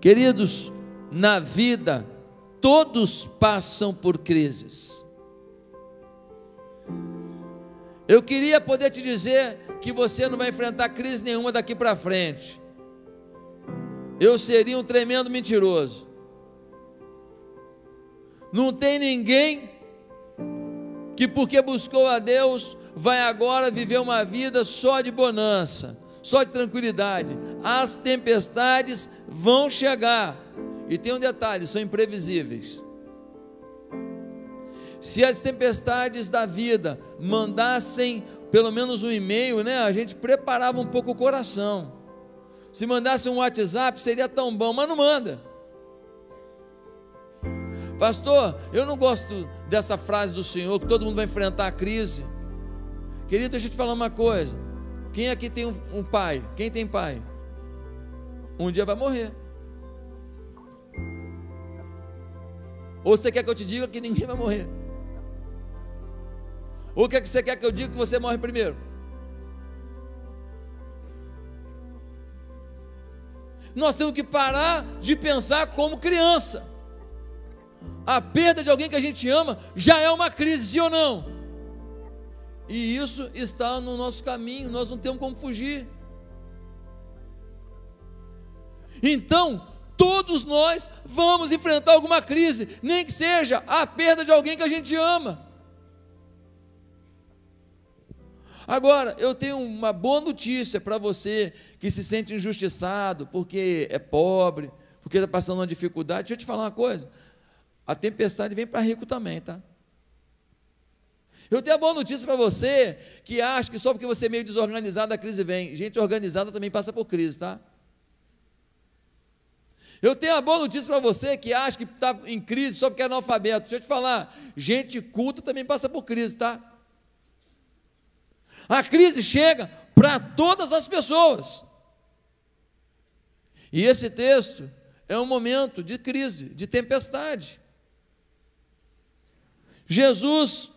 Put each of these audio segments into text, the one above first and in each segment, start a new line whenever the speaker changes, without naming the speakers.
Queridos, na vida, todos passam por crises. Eu queria poder te dizer que você não vai enfrentar crise nenhuma daqui para frente. Eu seria um tremendo mentiroso. Não tem ninguém que, porque buscou a Deus, vai agora viver uma vida só de bonança, só de tranquilidade. As tempestades vão chegar. E tem um detalhe: são imprevisíveis. Se as tempestades da vida mandassem pelo menos um e-mail, né, a gente preparava um pouco o coração. Se mandasse um WhatsApp seria tão bom, mas não manda. Pastor, eu não gosto dessa frase do Senhor que todo mundo vai enfrentar a crise. Querido, deixa eu te falar uma coisa. Quem aqui tem um, um pai? Quem tem pai? Um dia vai morrer. Ou você quer que eu te diga que ninguém vai morrer? Ou o que, é que você quer que eu diga que você morre primeiro? Nós temos que parar de pensar como criança a perda de alguém que a gente ama já é uma crise, sim ou não? E isso está no nosso caminho, nós não temos como fugir. Então, todos nós vamos enfrentar alguma crise, nem que seja a perda de alguém que a gente ama. Agora, eu tenho uma boa notícia para você que se sente injustiçado porque é pobre, porque está passando uma dificuldade. Deixa eu te falar uma coisa: a tempestade vem para rico também, tá? Eu tenho a boa notícia para você que acha que só porque você é meio desorganizado a crise vem. Gente organizada também passa por crise, tá? Eu tenho a boa notícia para você que acha que está em crise só porque é analfabeto. Deixa eu te falar, gente culta também passa por crise, tá? A crise chega para todas as pessoas. E esse texto é um momento de crise, de tempestade. Jesus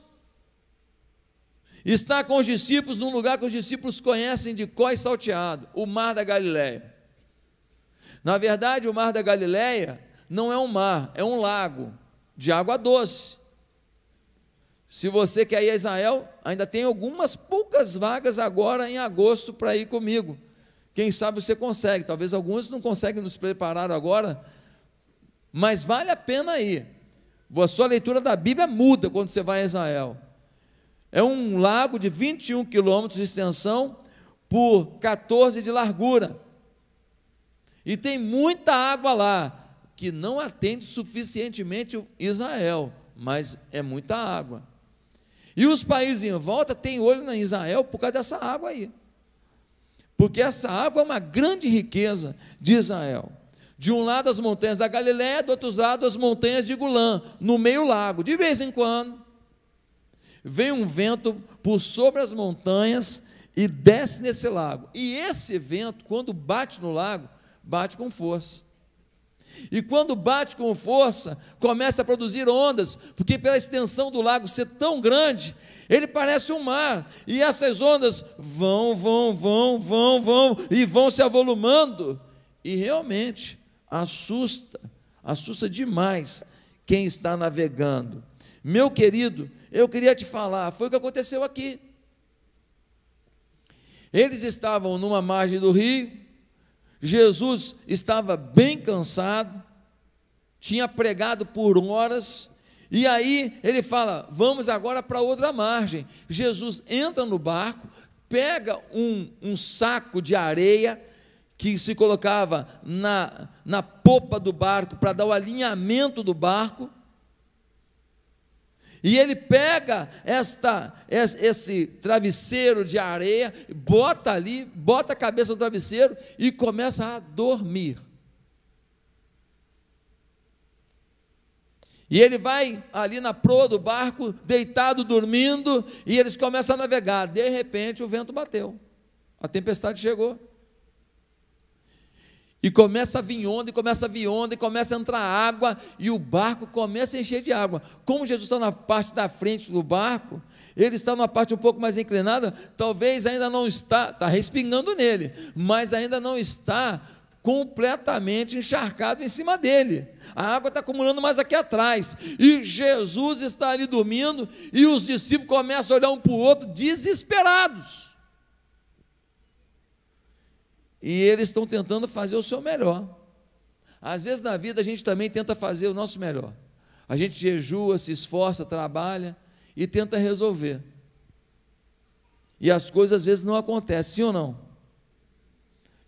está com os discípulos num lugar que os discípulos conhecem de có e salteado, o Mar da Galileia. Na verdade, o Mar da Galileia não é um mar, é um lago de água doce. Se você quer ir a Israel, ainda tem algumas poucas vagas agora em agosto para ir comigo. Quem sabe você consegue, talvez alguns não conseguem nos preparar agora, mas vale a pena ir. A sua leitura da Bíblia muda quando você vai a Israel. É um lago de 21 quilômetros de extensão por 14 de largura. E tem muita água lá, que não atende suficientemente Israel, mas é muita água. E os países em volta têm olho na Israel por causa dessa água aí. Porque essa água é uma grande riqueza de Israel. De um lado as montanhas da Galiléia, do outro lado as montanhas de Gulã, no meio lago. De vez em quando, vem um vento por sobre as montanhas e desce nesse lago. E esse vento, quando bate no lago, bate com força. E quando bate com força, começa a produzir ondas, porque pela extensão do lago ser tão grande, ele parece um mar. E essas ondas vão, vão, vão, vão, vão e vão se avolumando. E realmente, assusta, assusta demais quem está navegando. Meu querido, eu queria te falar, foi o que aconteceu aqui. Eles estavam numa margem do rio, Jesus estava bem cansado, tinha pregado por horas, e aí ele fala: vamos agora para outra margem. Jesus entra no barco, pega um, um saco de areia, que se colocava na, na popa do barco para dar o alinhamento do barco. E ele pega esta, esse travesseiro de areia, bota ali, bota a cabeça no travesseiro e começa a dormir. E ele vai ali na proa do barco, deitado, dormindo, e eles começam a navegar. De repente o vento bateu, a tempestade chegou. E começa a vir onda, e começa a vir onda, e começa a entrar água, e o barco começa a encher de água. Como Jesus está na parte da frente do barco, ele está numa parte um pouco mais inclinada, talvez ainda não está, está respingando nele, mas ainda não está completamente encharcado em cima dele. A água está acumulando mais aqui atrás. E Jesus está ali dormindo, e os discípulos começam a olhar um para o outro, desesperados. E eles estão tentando fazer o seu melhor. Às vezes na vida a gente também tenta fazer o nosso melhor. A gente jejua, se esforça, trabalha e tenta resolver. E as coisas às vezes não acontecem, sim ou não?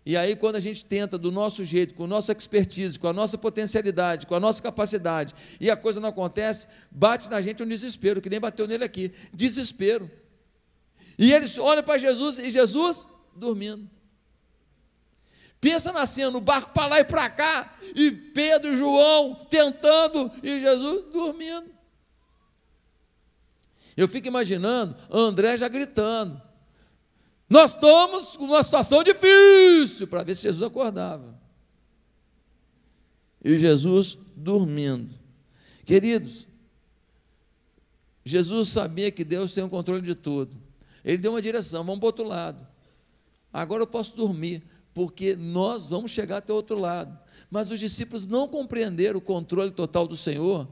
E aí, quando a gente tenta do nosso jeito, com nossa expertise, com a nossa potencialidade, com a nossa capacidade, e a coisa não acontece, bate na gente um desespero, que nem bateu nele aqui desespero. E eles olham para Jesus e Jesus dormindo. Pensa na cena, o barco para lá e para cá, e Pedro e João tentando, e Jesus dormindo. Eu fico imaginando André já gritando. Nós estamos com uma situação difícil para ver se Jesus acordava. E Jesus dormindo. Queridos, Jesus sabia que Deus tem o controle de tudo. Ele deu uma direção, vamos para o outro lado. Agora eu posso dormir, porque nós vamos chegar até o outro lado. Mas os discípulos não compreenderam o controle total do Senhor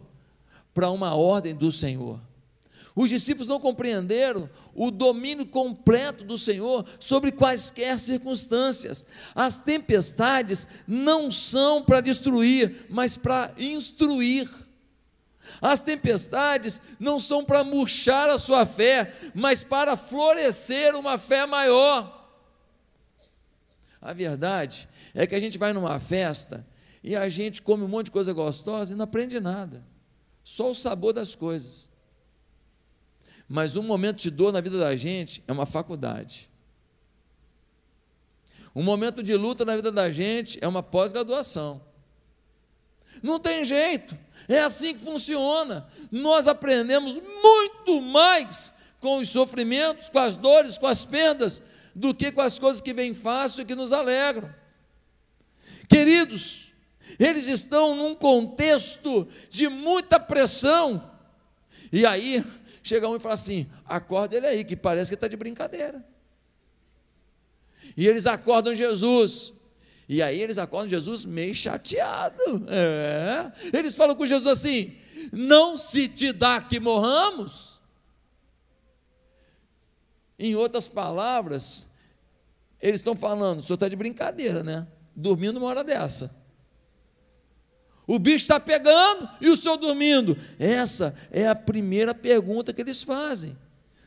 para uma ordem do Senhor. Os discípulos não compreenderam o domínio completo do Senhor sobre quaisquer circunstâncias. As tempestades não são para destruir, mas para instruir. As tempestades não são para murchar a sua fé, mas para florescer uma fé maior. A verdade é que a gente vai numa festa e a gente come um monte de coisa gostosa e não aprende nada, só o sabor das coisas. Mas um momento de dor na vida da gente é uma faculdade. Um momento de luta na vida da gente é uma pós-graduação. Não tem jeito, é assim que funciona. Nós aprendemos muito mais com os sofrimentos, com as dores, com as perdas, do que com as coisas que vêm fácil e que nos alegram. Queridos, eles estão num contexto de muita pressão, e aí chega um e fala assim: acorda ele aí, que parece que está de brincadeira. E eles acordam Jesus. E aí eles acordam Jesus meio chateado. É. Eles falam com Jesus assim: não se te dá que morramos. Em outras palavras, eles estão falando, o senhor está de brincadeira, né? Dormindo uma hora dessa. O bicho está pegando e o senhor dormindo. Essa é a primeira pergunta que eles fazem.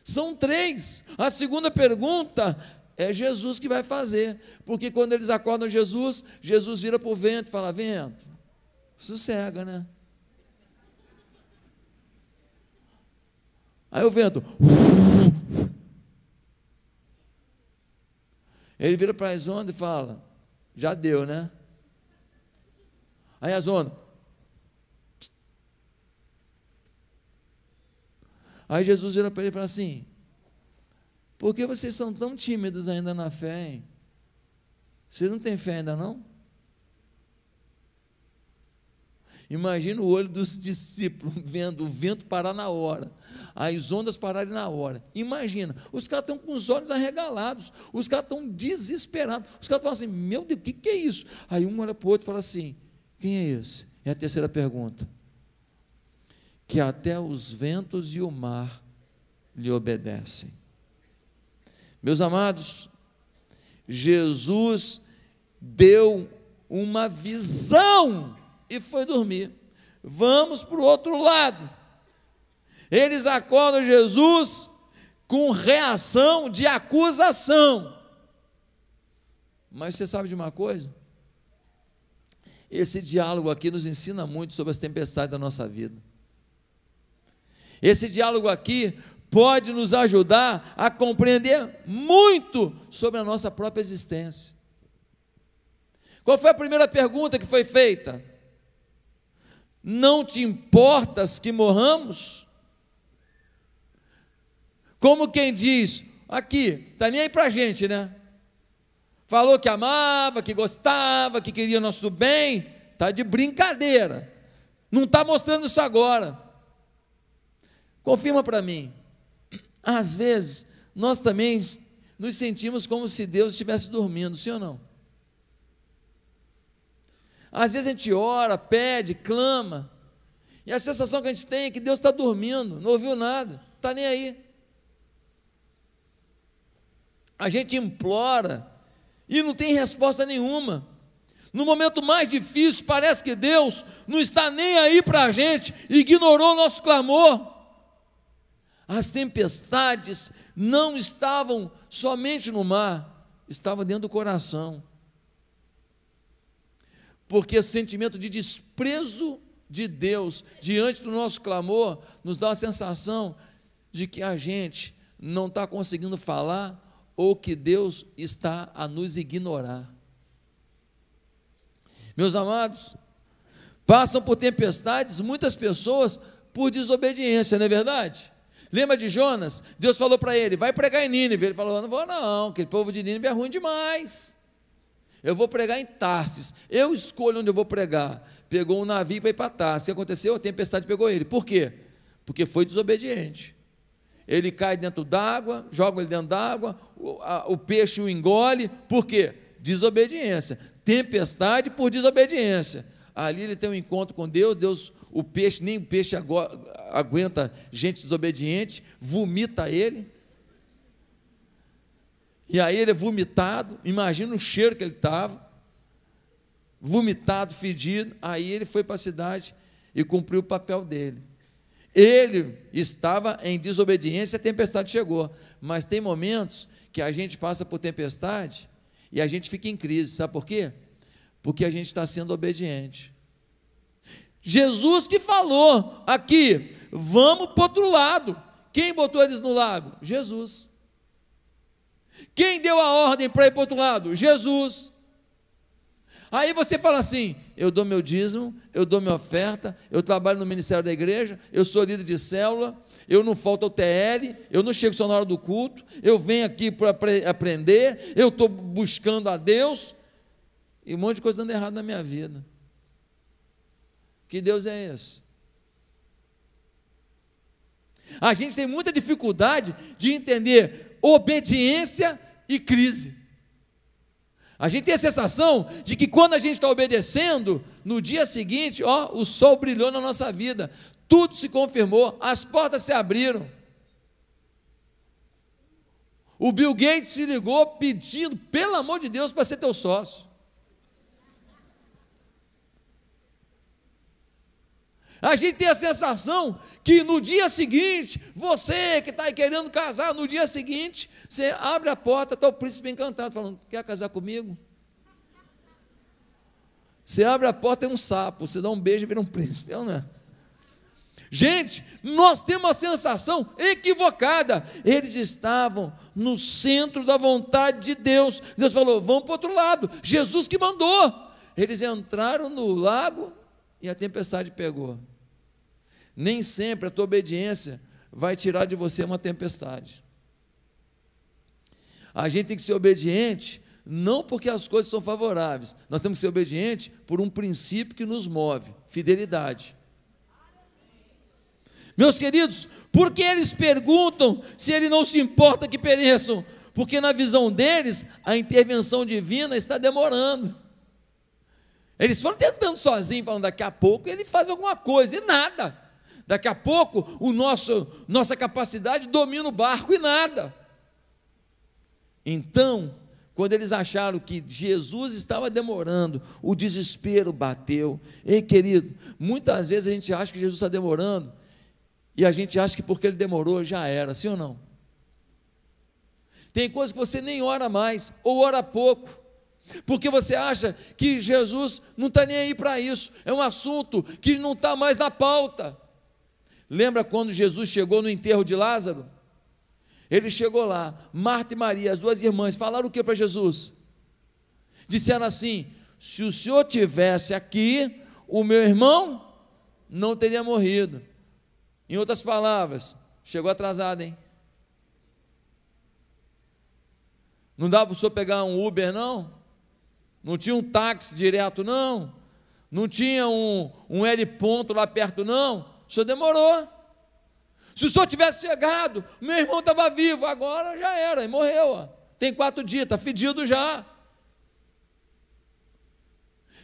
São três. A segunda pergunta é Jesus que vai fazer. Porque quando eles acordam Jesus, Jesus vira para o vento e fala: Vento, sossega, né? Aí o vento. Ele vira para as ondas e fala: Já deu, né? Aí a zona. Aí Jesus vira para ele e fala assim: Por que vocês são tão tímidos ainda na fé? Hein? Vocês não têm fé ainda não? Imagina o olho dos discípulos vendo o vento parar na hora, as ondas pararem na hora. Imagina, os caras estão com os olhos arregalados, os caras estão desesperados. Os caras falam assim: Meu Deus, o que, que é isso? Aí um olha para o outro e fala assim: quem é esse? É a terceira pergunta. Que até os ventos e o mar lhe obedecem. Meus amados, Jesus deu uma visão e foi dormir. Vamos para o outro lado. Eles acordam Jesus com reação de acusação. Mas você sabe de uma coisa? Esse diálogo aqui nos ensina muito sobre as tempestades da nossa vida. Esse diálogo aqui pode nos ajudar a compreender muito sobre a nossa própria existência. Qual foi a primeira pergunta que foi feita? Não te importas que morramos? Como quem diz, aqui, está nem aí para a gente, né? Falou que amava, que gostava, que queria nosso bem, está de brincadeira. Não está mostrando isso agora. Confirma para mim. Às vezes, nós também nos sentimos como se Deus estivesse dormindo, sim ou não? Às vezes a gente ora, pede, clama, e a sensação que a gente tem é que Deus está dormindo, não ouviu nada, está nem aí. A gente implora e não tem resposta nenhuma. No momento mais difícil, parece que Deus não está nem aí para a gente, ignorou o nosso clamor. As tempestades não estavam somente no mar, estavam dentro do coração. Porque o sentimento de desprezo de Deus diante do nosso clamor nos dá a sensação de que a gente não está conseguindo falar ou que Deus está a nos ignorar. Meus amados, passam por tempestades muitas pessoas por desobediência, não é verdade? Lembra de Jonas? Deus falou para ele: vai pregar em Nínive. Ele falou: não vou, não, aquele povo de Nínive é ruim demais. Eu vou pregar em Tarsis. Eu escolho onde eu vou pregar. Pegou um navio para ir para Tarsis. O que aconteceu? A tempestade pegou ele. Por quê? Porque foi desobediente. Ele cai dentro d'água, joga ele dentro d'água, o, o peixe o engole. Por quê? Desobediência. Tempestade por desobediência. Ali ele tem um encontro com Deus, Deus, o peixe, nem o peixe aguenta gente desobediente, vomita ele. E aí ele é vomitado, imagina o cheiro que ele estava, vomitado, fedido. Aí ele foi para a cidade e cumpriu o papel dele. Ele estava em desobediência, a tempestade chegou. Mas tem momentos que a gente passa por tempestade e a gente fica em crise. Sabe por quê? Porque a gente está sendo obediente. Jesus que falou aqui, vamos para outro lado. Quem botou eles no lago? Jesus. Quem deu a ordem para ir para o outro lado? Jesus. Aí você fala assim: eu dou meu dízimo, eu dou minha oferta, eu trabalho no ministério da igreja, eu sou líder de célula, eu não falto ao TL, eu não chego só na hora do culto, eu venho aqui para aprender, eu estou buscando a Deus, e um monte de coisa dando errado na minha vida. Que Deus é esse? A gente tem muita dificuldade de entender obediência e crise. A gente tem a sensação de que quando a gente está obedecendo, no dia seguinte, ó, o sol brilhou na nossa vida, tudo se confirmou, as portas se abriram. O Bill Gates te ligou pedindo, pelo amor de Deus, para ser teu sócio. A gente tem a sensação que no dia seguinte, você que está querendo casar, no dia seguinte, você abre a porta, está o príncipe encantado, falando: Quer casar comigo? Você abre a porta, é um sapo, você dá um beijo e vira um príncipe, não é? Gente, nós temos a sensação equivocada. Eles estavam no centro da vontade de Deus. Deus falou: vamos para o outro lado. Jesus que mandou. Eles entraram no lago e a tempestade pegou. Nem sempre a tua obediência vai tirar de você uma tempestade. A gente tem que ser obediente não porque as coisas são favoráveis, nós temos que ser obediente por um princípio que nos move: fidelidade. Meus queridos, por que eles perguntam se ele não se importa que pereçam? Porque na visão deles, a intervenção divina está demorando. Eles foram tentando sozinhos, falando daqui a pouco ele faz alguma coisa, e nada. Daqui a pouco o nosso nossa capacidade domina o barco e nada. Então, quando eles acharam que Jesus estava demorando, o desespero bateu. Ei, querido, muitas vezes a gente acha que Jesus está demorando e a gente acha que porque ele demorou já era, sim ou não? Tem coisas que você nem ora mais, ou ora pouco, porque você acha que Jesus não está nem aí para isso, é um assunto que não está mais na pauta. Lembra quando Jesus chegou no enterro de Lázaro? Ele chegou lá, Marta e Maria, as duas irmãs, falaram o que para Jesus? Disseram assim: se o senhor tivesse aqui, o meu irmão não teria morrido. Em outras palavras, chegou atrasado, hein? Não dá para o senhor pegar um Uber, não? Não tinha um táxi direto, não? Não tinha um, um L ponto lá perto, não? O senhor demorou. Se o senhor tivesse chegado, meu irmão estava vivo, agora já era, e morreu. Ó. Tem quatro dias, está fedido já.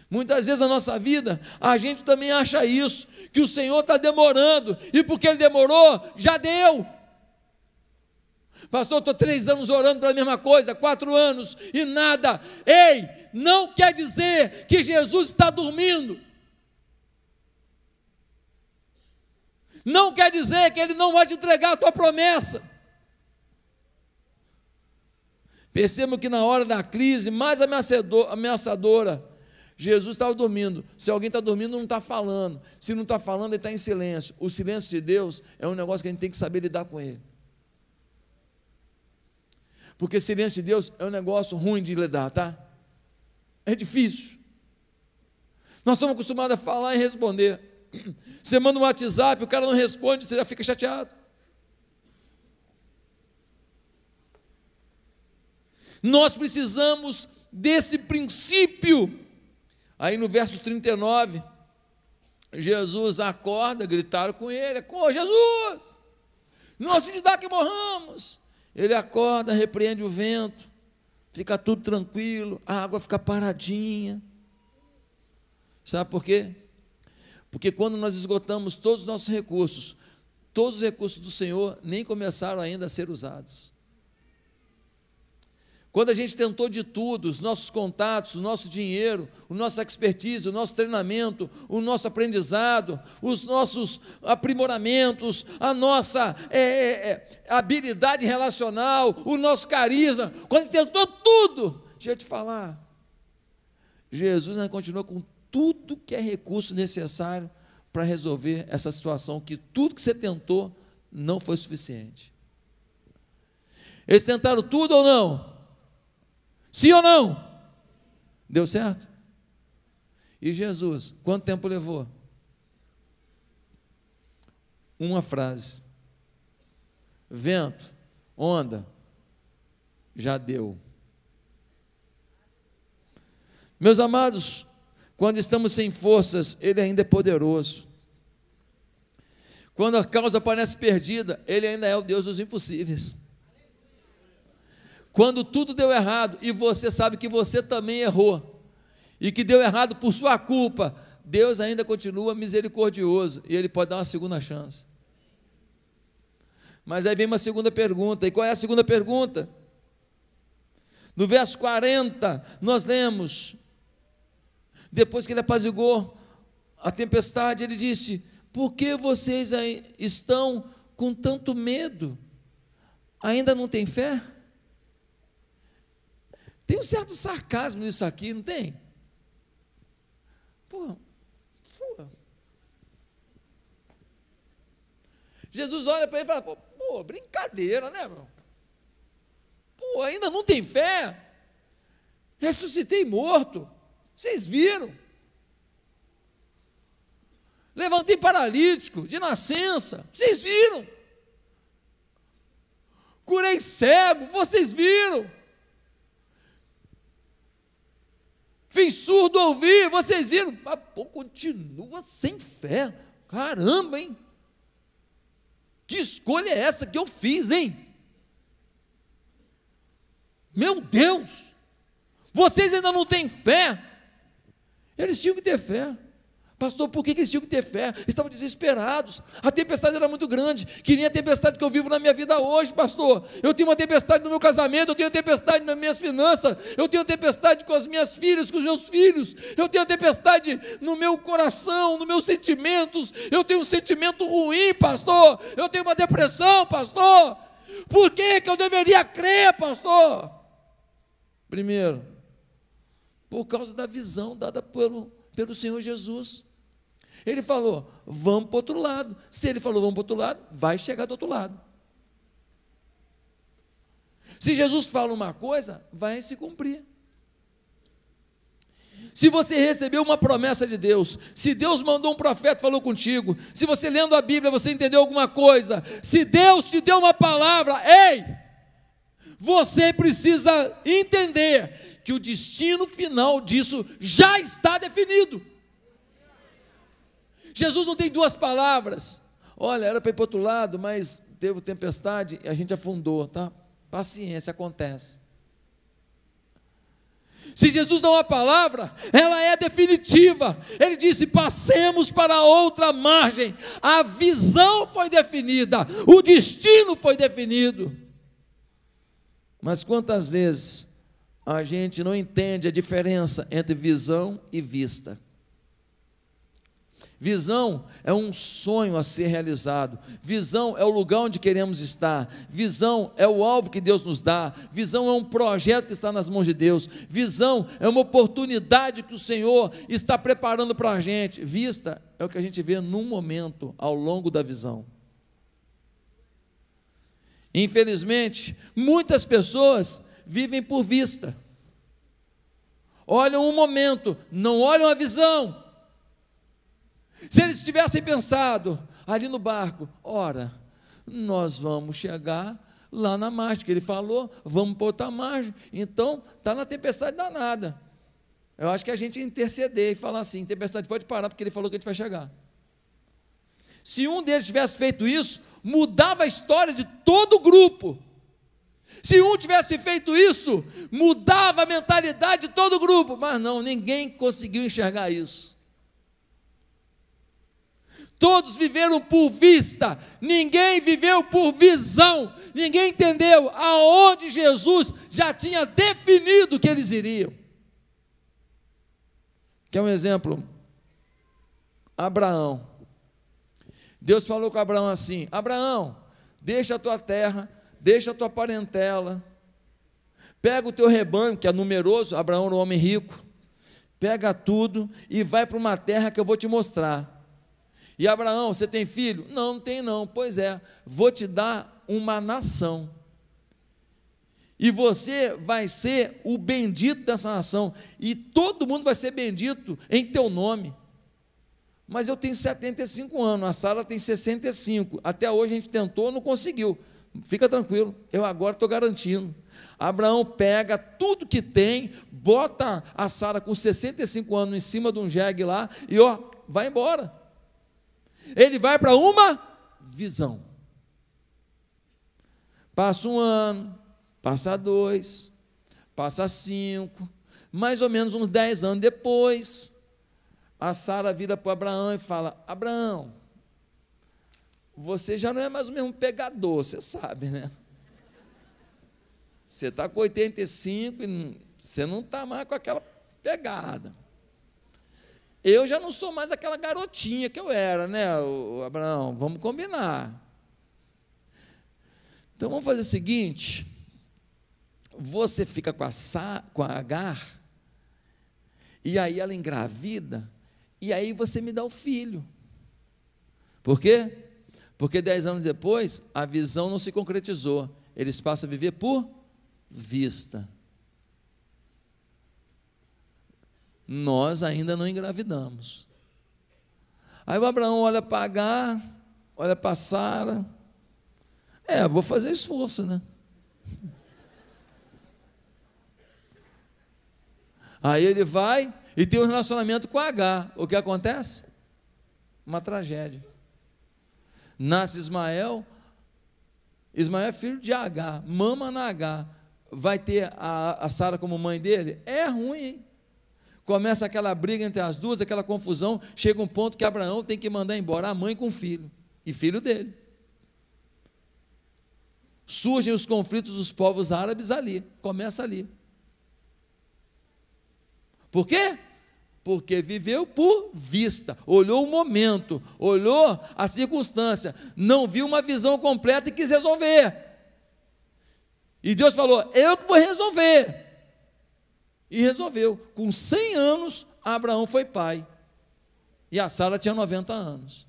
Muitas vezes na nossa vida, a gente também acha isso, que o Senhor está demorando, e porque Ele demorou, já deu. Pastor, estou três anos orando pela mesma coisa, quatro anos e nada. Ei, não quer dizer que Jesus está dormindo. Não quer dizer que Ele não vai te entregar a tua promessa. Percebam que na hora da crise mais ameaçadora, Jesus estava dormindo. Se alguém está dormindo, não está falando. Se não está falando, ele está em silêncio. O silêncio de Deus é um negócio que a gente tem que saber lidar com ele. Porque silêncio de Deus é um negócio ruim de lidar, tá? É difícil. Nós estamos acostumados a falar e responder. Você manda um WhatsApp, o cara não responde, você já fica chateado. Nós precisamos desse princípio. Aí no verso 39, Jesus acorda, gritaram com ele: oh, Jesus, não se te dá que morramos. Ele acorda, repreende o vento, fica tudo tranquilo, a água fica paradinha. Sabe por quê? Porque quando nós esgotamos todos os nossos recursos, todos os recursos do Senhor nem começaram ainda a ser usados. Quando a gente tentou de tudo, os nossos contatos, o nosso dinheiro, o nosso expertise, o nosso treinamento, o nosso aprendizado, os nossos aprimoramentos, a nossa é, é, é habilidade relacional, o nosso carisma, quando tentou tudo, deixa eu te falar, Jesus ainda continua com tudo que é recurso necessário para resolver essa situação, que tudo que você tentou não foi suficiente. Eles tentaram tudo ou não? Sim ou não? Deu certo? E Jesus, quanto tempo levou? Uma frase. Vento, onda, já deu. Meus amados, quando estamos sem forças, Ele ainda é poderoso. Quando a causa parece perdida, Ele ainda é o Deus dos impossíveis. Quando tudo deu errado e você sabe que você também errou e que deu errado por sua culpa, Deus ainda continua misericordioso e Ele pode dar uma segunda chance. Mas aí vem uma segunda pergunta, e qual é a segunda pergunta? No verso 40, nós lemos, depois que ele apazigou a tempestade, ele disse: Por que vocês estão com tanto medo? Ainda não têm fé? Tem um certo sarcasmo nisso aqui, não tem? Pô, pô. Jesus olha para ele e fala: pô, brincadeira, né, meu? Pô, ainda não tem fé? Ressuscitei morto. Vocês viram? Levantei paralítico de nascença. Vocês viram? Curei cego. Vocês viram? Fiz surdo ouvir, vocês viram? Mas, pô, continua sem fé. Caramba, hein? Que escolha é essa que eu fiz, hein? Meu Deus! Vocês ainda não têm fé? Eles tinham que ter fé. Pastor, por que eles tinham que ter fé? Estavam desesperados. A tempestade era muito grande. Que nem a tempestade que eu vivo na minha vida hoje, pastor. Eu tenho uma tempestade no meu casamento, eu tenho tempestade nas minhas finanças, eu tenho tempestade com as minhas filhas, com os meus filhos, eu tenho tempestade no meu coração, nos meus sentimentos. Eu tenho um sentimento ruim, pastor. Eu tenho uma depressão, pastor. Por que, que eu deveria crer, pastor? Primeiro, por causa da visão dada pelo, pelo Senhor Jesus. Ele falou, vamos para o outro lado. Se ele falou, vamos para o outro lado, vai chegar do outro lado. Se Jesus fala uma coisa, vai se cumprir. Se você recebeu uma promessa de Deus, se Deus mandou um profeta falou contigo, se você lendo a Bíblia você entendeu alguma coisa, se Deus te deu uma palavra, ei, você precisa entender que o destino final disso já está definido. Jesus não tem duas palavras. Olha, era para ir para outro lado, mas teve tempestade e a gente afundou, tá? Paciência, acontece. Se Jesus dá uma palavra, ela é definitiva. Ele disse: passemos para outra margem. A visão foi definida, o destino foi definido. Mas quantas vezes a gente não entende a diferença entre visão e vista? Visão é um sonho a ser realizado. Visão é o lugar onde queremos estar. Visão é o alvo que Deus nos dá. Visão é um projeto que está nas mãos de Deus. Visão é uma oportunidade que o Senhor está preparando para a gente. Vista é o que a gente vê num momento ao longo da visão. Infelizmente, muitas pessoas vivem por vista. Olham um momento, não olham a visão. Se eles tivessem pensado ali no barco, ora, nós vamos chegar lá na margem, que ele falou, vamos para outra margem. Então, está na tempestade danada. Eu acho que a gente interceder e falar assim: tempestade pode parar, porque ele falou que a gente vai chegar. Se um deles tivesse feito isso, mudava a história de todo o grupo. Se um tivesse feito isso, mudava a mentalidade de todo o grupo. Mas não, ninguém conseguiu enxergar isso. Todos viveram por vista, ninguém viveu por visão, ninguém entendeu aonde Jesus já tinha definido que eles iriam. Quer um exemplo? Abraão. Deus falou com Abraão assim: Abraão, deixa a tua terra, deixa a tua parentela, pega o teu rebanho, que é numeroso, Abraão era um homem rico, pega tudo e vai para uma terra que eu vou te mostrar. E Abraão, você tem filho? Não, não tem não. Pois é, vou te dar uma nação. E você vai ser o bendito dessa nação. E todo mundo vai ser bendito em teu nome. Mas eu tenho 75 anos, a Sara tem 65. Até hoje a gente tentou, não conseguiu. Fica tranquilo, eu agora estou garantindo. Abraão pega tudo que tem, bota a Sara com 65 anos em cima de um jegue lá e ó, vai embora ele vai para uma visão. Passa um ano, passa dois, passa cinco, mais ou menos uns dez anos depois, a Sara vira para Abraão e fala: Abraão, você já não é mais o mesmo pegador, você sabe, né? Você está com 85 e você não está mais com aquela pegada. Eu já não sou mais aquela garotinha que eu era, né, o Abraão? Vamos combinar. Então vamos fazer o seguinte: você fica com a, Sa, com a Agar, e aí ela engravida, e aí você me dá o filho. Por quê? Porque dez anos depois a visão não se concretizou. Eles passam a viver por vista. Nós ainda não engravidamos. Aí o Abraão olha para Agar, olha para Sara. É, vou fazer esforço, né? Aí ele vai e tem um relacionamento com Agar. O que acontece? Uma tragédia. Nasce Ismael. Ismael é filho de Agar, mama na Agar. Vai ter a, a Sara como mãe dele? É ruim, hein? Começa aquela briga entre as duas, aquela confusão. Chega um ponto que Abraão tem que mandar embora a mãe com o filho e filho dele. Surgem os conflitos dos povos árabes ali, começa ali. Por quê? Porque viveu por vista, olhou o momento, olhou a circunstância, não viu uma visão completa e quis resolver. E Deus falou: Eu que vou resolver. E resolveu. Com 100 anos, Abraão foi pai. E a Sara tinha 90 anos.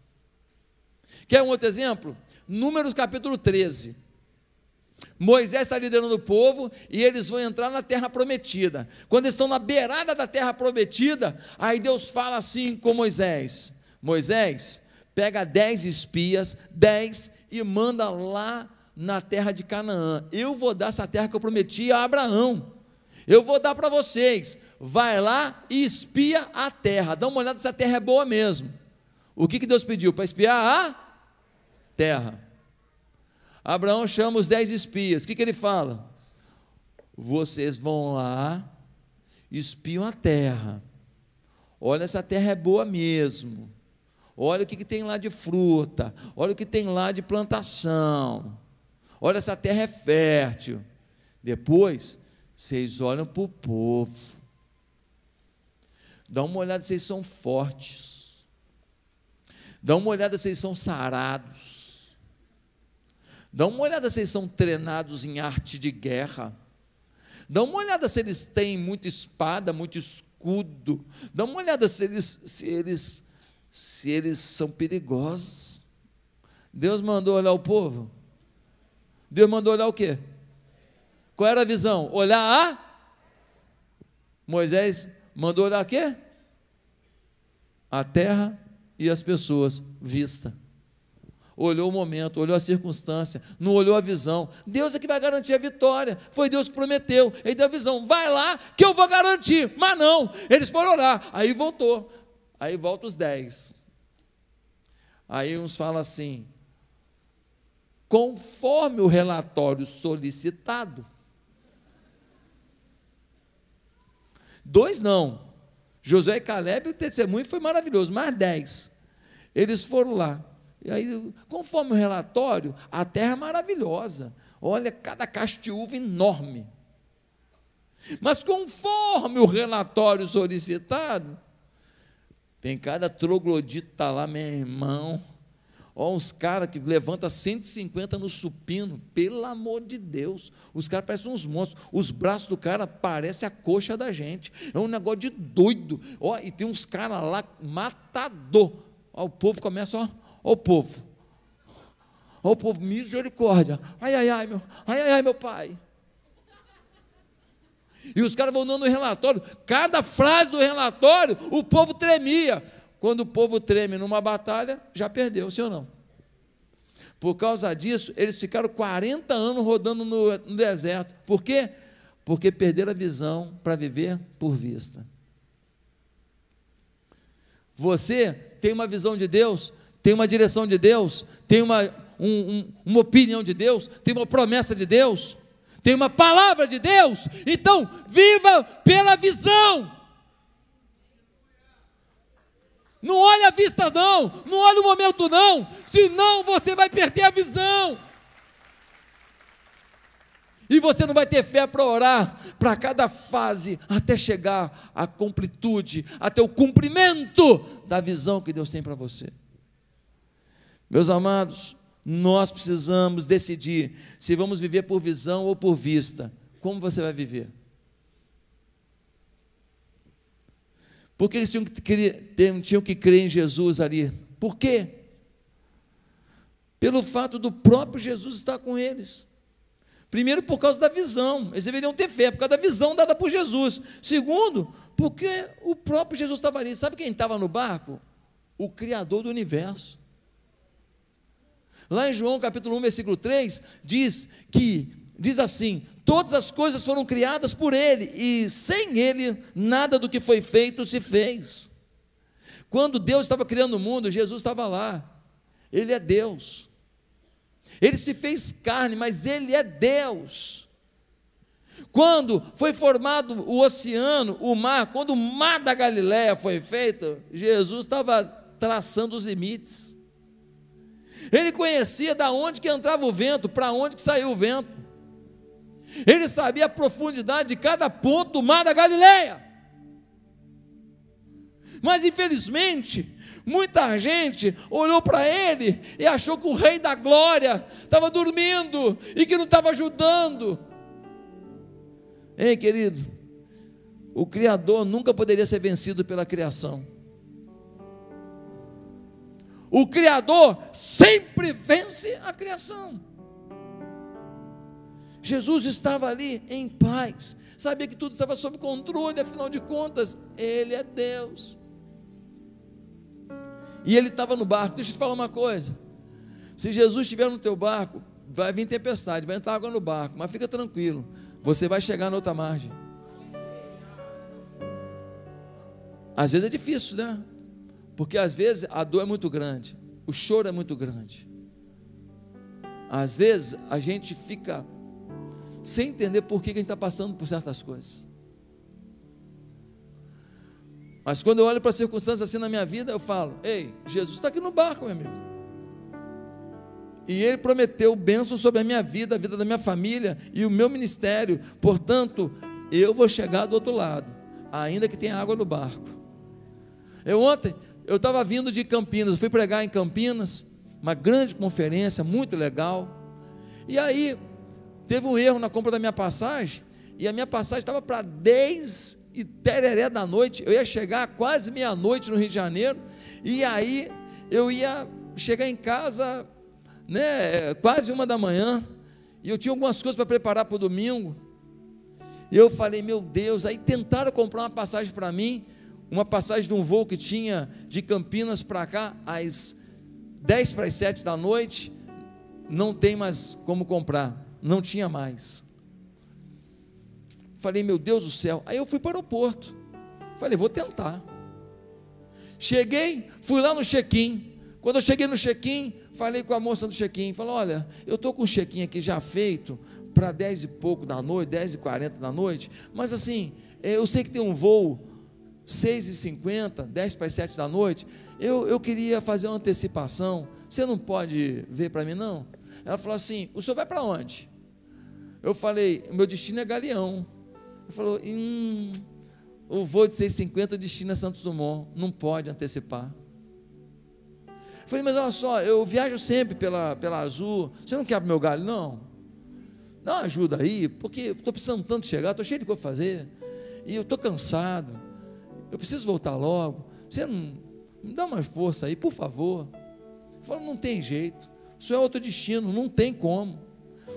Quer um outro exemplo? Números capítulo 13. Moisés está liderando o povo e eles vão entrar na terra prometida. Quando estão na beirada da terra prometida, aí Deus fala assim com Moisés: Moisés, pega dez espias, dez, e manda lá na terra de Canaã. Eu vou dar essa terra que eu prometi a Abraão. Eu vou dar para vocês. Vai lá e espia a terra. Dá uma olhada se a terra é boa mesmo. O que, que Deus pediu? Para espiar a terra. Abraão chama os dez espias. O que, que ele fala? Vocês vão lá espiam a terra. Olha, essa terra é boa mesmo. Olha o que, que tem lá de fruta. Olha o que tem lá de plantação. Olha, essa terra é fértil. Depois, vocês olham para o povo. Dá uma olhada, vocês são fortes. Dá uma olhada, vocês são sarados. Dá uma olhada, vocês são treinados em arte de guerra. Dá uma olhada se eles têm muita espada, muito escudo. Dá uma olhada se eles, se eles, se eles são perigosos. Deus mandou olhar o povo. Deus mandou olhar o quê? Qual era a visão? Olhar a Moisés mandou olhar o quê? A terra e as pessoas vista olhou o momento, olhou a circunstância, não olhou a visão. Deus é que vai garantir a vitória. Foi Deus que prometeu. Ele deu a visão: vai lá que eu vou garantir. Mas não, eles foram orar. Aí voltou. Aí volta os dez. Aí uns falam assim: conforme o relatório solicitado. Dois não. Josué e Caleb, o testemunho foi maravilhoso, mais dez. Eles foram lá. E aí, conforme o relatório, a terra é maravilhosa. Olha, cada caixa de uva enorme. Mas conforme o relatório solicitado, tem cada troglodita lá, meu irmão. Ó, uns caras que levantam 150 no supino, pelo amor de Deus. Os caras parecem uns monstros. Os braços do cara parecem a coxa da gente. É um negócio de doido. Ó, e tem uns caras lá, matador. Ó, o povo começa, ó, Ó o povo. Ó o povo, misericórdia. Ai, ai, ai, meu, ai, ai, ai, meu pai. E os caras vão dando o relatório. Cada frase do relatório, o povo tremia. Quando o povo treme numa batalha, já perdeu, sim ou não? Por causa disso, eles ficaram 40 anos rodando no, no deserto. Por quê? Porque perderam a visão para viver por vista. Você tem uma visão de Deus, tem uma direção de Deus, tem uma, um, um, uma opinião de Deus, tem uma promessa de Deus, tem uma palavra de Deus. Então, viva pela visão. Não olhe a vista, não, não olhe o momento, não, senão você vai perder a visão. E você não vai ter fé para orar para cada fase, até chegar à completude, até o cumprimento da visão que Deus tem para você. Meus amados, nós precisamos decidir se vamos viver por visão ou por vista. Como você vai viver? Por que eles tinham que, crer, tinham que crer em Jesus ali? Por quê? Pelo fato do próprio Jesus estar com eles. Primeiro, por causa da visão, eles deveriam ter fé, por causa da visão dada por Jesus. Segundo, porque o próprio Jesus estava ali. Sabe quem estava no barco? O Criador do universo. Lá em João capítulo 1, versículo 3, diz que, diz assim: todas as coisas foram criadas por Ele, e sem Ele nada do que foi feito se fez. Quando Deus estava criando o mundo, Jesus estava lá, Ele é Deus. Ele se fez carne, mas Ele é Deus. Quando foi formado o oceano, o mar, quando o mar da Galiléia foi feito, Jesus estava traçando os limites. Ele conhecia da onde que entrava o vento, para onde que saiu o vento. Ele sabia a profundidade de cada ponto do mar da Galileia. Mas infelizmente, muita gente olhou para ele e achou que o rei da glória estava dormindo e que não estava ajudando. Ei, querido, o Criador nunca poderia ser vencido pela criação. O Criador sempre vence a criação. Jesus estava ali em paz, sabia que tudo estava sob controle, afinal de contas, Ele é Deus. E ele estava no barco. Deixa eu te falar uma coisa: se Jesus estiver no teu barco, vai vir tempestade, vai entrar água no barco, mas fica tranquilo, você vai chegar na outra margem. Às vezes é difícil, né? Porque às vezes a dor é muito grande, o choro é muito grande. Às vezes a gente fica sem entender por que a gente está passando por certas coisas. Mas quando eu olho para circunstâncias assim na minha vida, eu falo: Ei, Jesus está aqui no barco, meu amigo. E Ele prometeu bênção sobre a minha vida, a vida da minha família e o meu ministério. Portanto, eu vou chegar do outro lado, ainda que tenha água no barco. Eu ontem, eu estava vindo de Campinas, fui pregar em Campinas, uma grande conferência, muito legal. E aí, teve um erro na compra da minha passagem, e a minha passagem estava para 10 e tereré da noite. Eu ia chegar quase meia-noite no Rio de Janeiro, e aí eu ia chegar em casa, né, quase uma da manhã, e eu tinha algumas coisas para preparar para o domingo. E eu falei, meu Deus, aí tentaram comprar uma passagem para mim, uma passagem de um voo que tinha de Campinas para cá, às 10 para as 7 da noite, não tem mais como comprar, não tinha mais. Falei, meu Deus do céu. Aí eu fui para o aeroporto. Falei, vou tentar. Cheguei, fui lá no check-in. Quando eu cheguei no check-in, falei com a moça do check-in. Falei, olha, eu estou com o check-in aqui já feito para 10 e pouco da noite, 10 e 40 da noite. Mas assim, é, eu sei que tem um voo 6 e 50, 10 para as 7 da noite. Eu, eu queria fazer uma antecipação. Você não pode ver para mim, não? Ela falou assim: o senhor vai para onde? Eu falei: meu destino é Galeão. Ele falou: hum, o voo de 650 destina Santos Dumont, não pode antecipar. Eu falei, mas olha só, eu viajo sempre pela, pela Azul, você não quer o meu galho? Não. Dá uma ajuda aí, porque estou precisando tanto chegar, estou cheio de coisa para fazer, e eu estou cansado, eu preciso voltar logo. Você não me dá mais força aí, por favor. Eu falo, não tem jeito, isso é outro destino, não tem como.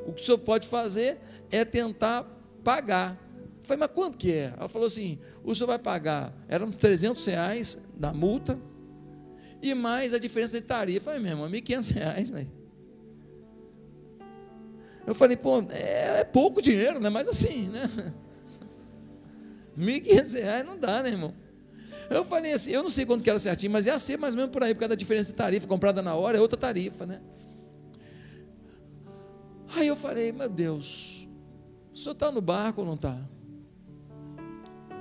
O que o senhor pode fazer é tentar pagar falei, mas quanto que é? Ela falou assim: o senhor vai pagar, eram 300 reais da multa, e mais a diferença de tarifa. Eu falei, meu irmão, 1.500 reais, velho. Eu falei, pô, é, é, pouco dinheiro, né? Mas assim, né? 1.500 reais não dá, né, irmão? Eu falei assim, eu não sei quanto que era certinho, mas ia ser mais ou menos por aí, por causa da diferença de tarifa, comprada na hora é outra tarifa, né? Aí eu falei, meu Deus, o senhor está no barco ou não está?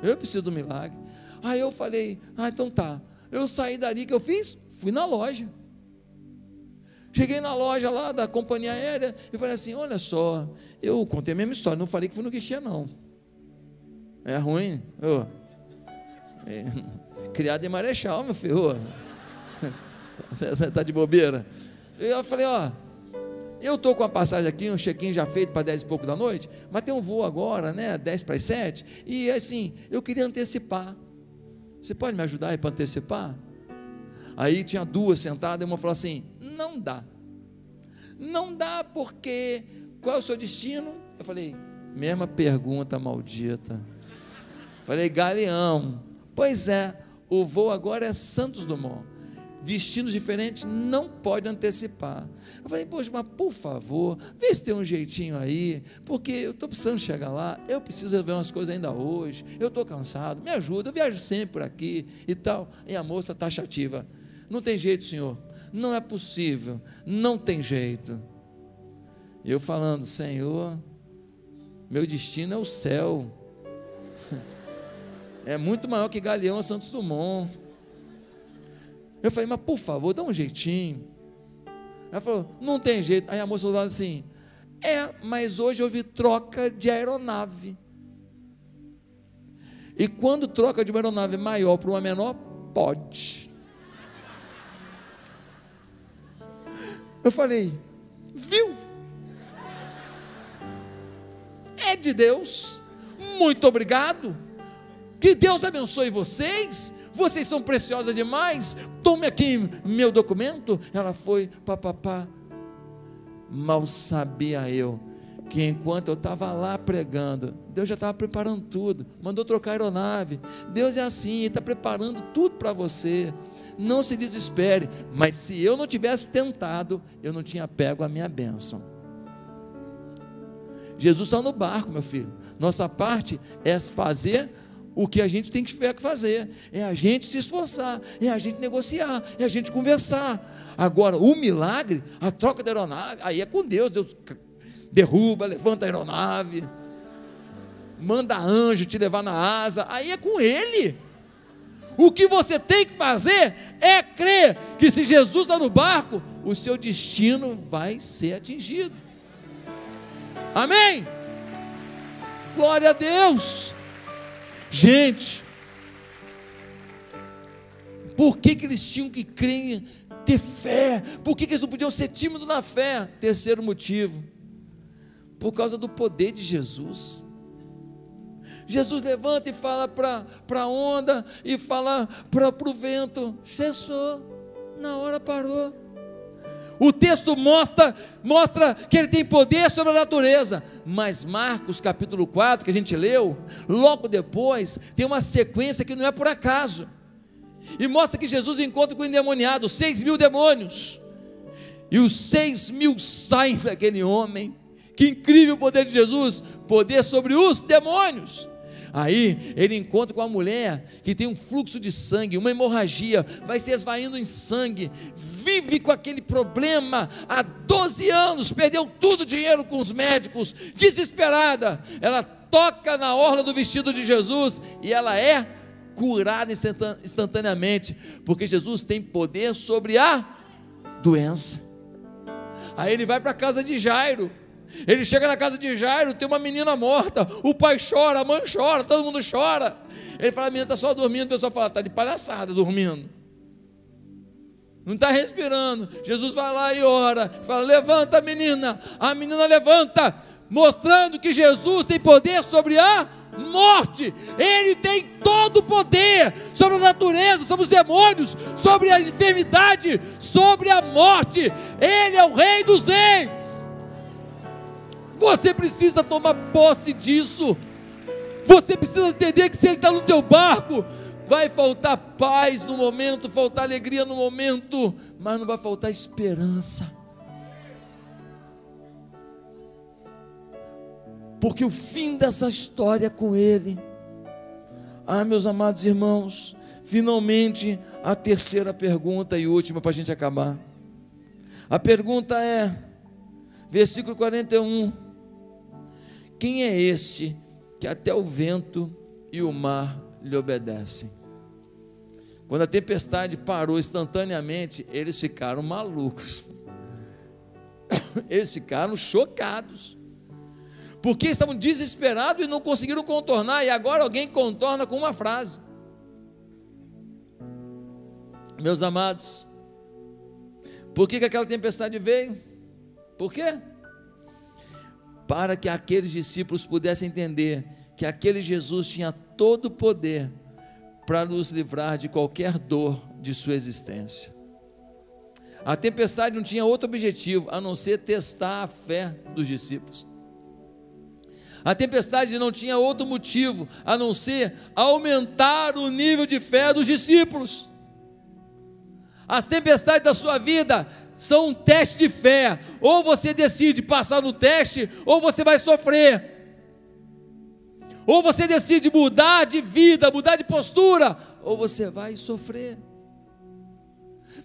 Eu preciso do milagre. Aí eu falei, ah, então tá. Eu saí dali que eu fiz? Fui na loja. Cheguei na loja lá da companhia aérea e falei assim: olha só, eu contei a mesma história, não falei que fui no guichê, não. É ruim? Eu, é, criado em Marechal, meu filho. Você está de bobeira? Eu falei, ó, eu estou com a passagem aqui, um check-in já feito para 10 e pouco da noite, mas tem um voo agora, né? 10 para as 7. E assim, eu queria antecipar. Você pode me ajudar aí para antecipar? Aí tinha duas sentadas, e uma falou assim: não dá. Não dá porque qual é o seu destino? Eu falei, mesma pergunta maldita. Falei, Galeão. Pois é, o voo agora é Santos Dumont destinos diferentes, não pode antecipar. Eu falei, poxa, mas por favor, vê se tem um jeitinho aí, porque eu estou precisando chegar lá, eu preciso ver umas coisas ainda hoje, eu estou cansado, me ajuda, eu viajo sempre por aqui e tal. E a moça taxativa, não tem jeito, senhor, não é possível, não tem jeito. E eu falando, Senhor, meu destino é o céu. É muito maior que Galeão Santos Dumont. Eu falei, mas por favor, dá um jeitinho. Ela falou, não tem jeito. Aí a moça falou assim: é, mas hoje houve troca de aeronave. E quando troca de uma aeronave maior para uma menor, pode. Eu falei, viu? É de Deus. Muito obrigado. Que Deus abençoe vocês vocês são preciosas demais, tome aqui meu documento. Ela foi, papapá. Mal sabia eu que enquanto eu estava lá pregando, Deus já estava preparando tudo, mandou trocar a aeronave. Deus é assim, está preparando tudo para você. Não se desespere, mas se eu não tivesse tentado, eu não tinha pego a minha bênção. Jesus está no barco, meu filho. Nossa parte é fazer o que a gente tem que fazer é a gente se esforçar, é a gente negociar, é a gente conversar. Agora, o milagre, a troca da aeronave, aí é com Deus. Deus derruba, levanta a aeronave, manda anjo te levar na asa, aí é com Ele. O que você tem que fazer é crer que se Jesus está no barco, o seu destino vai ser atingido. Amém? Glória a Deus. Gente, por que, que eles tinham que crer, ter fé? Por que, que eles não podiam ser tímidos na fé? Terceiro motivo, por causa do poder de Jesus. Jesus levanta e fala para a onda e fala para o vento, cessou, na hora parou. O texto mostra, mostra que ele tem poder sobre a natureza. Mas Marcos capítulo 4, que a gente leu, logo depois, tem uma sequência que não é por acaso. E mostra que Jesus encontra com o endemoniado, seis mil demônios. E os seis mil saem daquele homem. Que incrível o poder de Jesus, poder sobre os demônios. Aí ele encontra com a mulher que tem um fluxo de sangue, uma hemorragia, vai se esvaindo em sangue, vive com aquele problema há 12 anos, perdeu tudo o dinheiro com os médicos, desesperada. Ela toca na orla do vestido de Jesus e ela é curada instantaneamente, porque Jesus tem poder sobre a doença. Aí ele vai para a casa de Jairo. Ele chega na casa de Jairo, tem uma menina morta, o pai chora, a mãe chora, todo mundo chora. Ele fala, a menina está só dormindo, o pessoal fala, está de palhaçada dormindo. Não está respirando. Jesus vai lá e ora, fala, levanta menina. A menina levanta, mostrando que Jesus tem poder sobre a morte. Ele tem todo o poder sobre a natureza, sobre os demônios, sobre a enfermidade, sobre a morte. Ele é o rei dos reis. Você precisa tomar posse disso. Você precisa entender que se Ele está no teu barco, vai faltar paz no momento, faltar alegria no momento, mas não vai faltar esperança. Porque o fim dessa história é com Ele. Ah, meus amados irmãos, finalmente a terceira pergunta e última para a gente acabar. A pergunta é, versículo 41. Quem é este que até o vento e o mar lhe obedecem? Quando a tempestade parou instantaneamente, eles ficaram malucos. Eles ficaram chocados. Porque estavam desesperados e não conseguiram contornar, e agora alguém contorna com uma frase. Meus amados, por que, que aquela tempestade veio? Por quê? para que aqueles discípulos pudessem entender que aquele Jesus tinha todo o poder para nos livrar de qualquer dor de sua existência. A tempestade não tinha outro objetivo a não ser testar a fé dos discípulos. A tempestade não tinha outro motivo a não ser aumentar o nível de fé dos discípulos. As tempestades da sua vida são um teste de fé. Ou você decide passar no teste, ou você vai sofrer. Ou você decide mudar de vida, mudar de postura, ou você vai sofrer.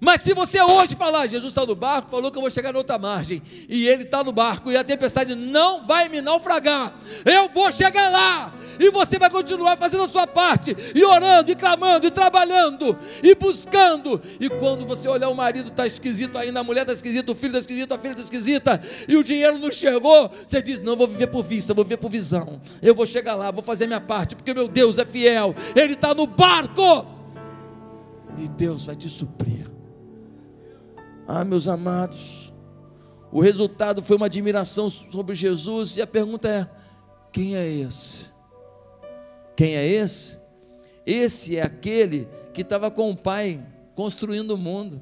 Mas se você hoje falar, Jesus está no barco, falou que eu vou chegar na outra margem, e ele está no barco, e a tempestade não vai me naufragar, eu vou chegar lá, e você vai continuar fazendo a sua parte, e orando, e clamando, e trabalhando, e buscando. E quando você olhar o marido está esquisito ainda, a mulher está esquisita, o filho está esquisito, a filha está esquisita, e o dinheiro não chegou, você diz: Não, vou viver por vista, vou viver por visão, eu vou chegar lá, vou fazer minha parte, porque meu Deus é fiel, Ele está no barco, e Deus vai te suprir. Ah, meus amados, o resultado foi uma admiração sobre Jesus, e a pergunta é: quem é esse? Quem é esse? Esse é aquele que estava com o Pai construindo o mundo.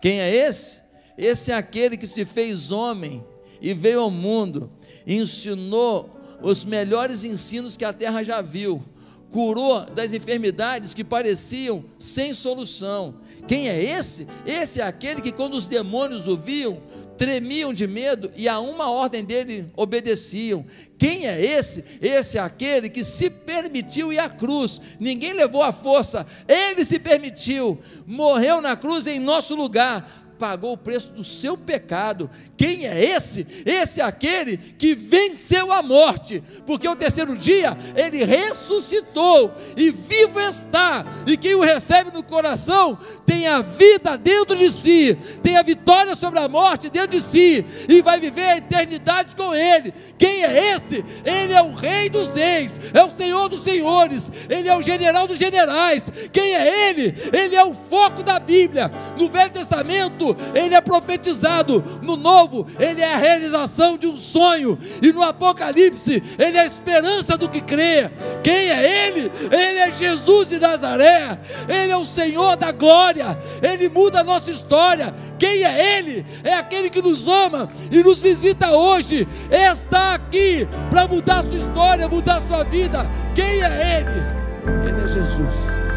Quem é esse? Esse é aquele que se fez homem e veio ao mundo, ensinou os melhores ensinos que a terra já viu, curou das enfermidades que pareciam sem solução. Quem é esse? Esse é aquele que, quando os demônios o viam, tremiam de medo e a uma ordem dele obedeciam. Quem é esse? Esse é aquele que se permitiu ir à cruz. Ninguém levou a força, ele se permitiu, morreu na cruz em nosso lugar pagou o preço do seu pecado. Quem é esse? Esse é aquele que venceu a morte, porque o terceiro dia ele ressuscitou e vivo está. E quem o recebe no coração tem a vida dentro de si, tem a vitória sobre a morte dentro de si e vai viver a eternidade com ele. Quem é esse? Ele é o Rei dos Reis, é o Senhor dos Senhores, ele é o general dos generais. Quem é ele? Ele é o foco da Bíblia. No Velho Testamento, ele é profetizado. No Novo, ele é a realização de um sonho. E no Apocalipse, ele é a esperança do que crê. Quem é ele? Ele é Jesus de Nazaré. Ele é o Senhor da glória. Ele muda a nossa história. Quem é ele? É aquele que nos ama e nos visita hoje. Está aqui para mudar sua história, mudar sua vida. Quem é ele? Ele é Jesus.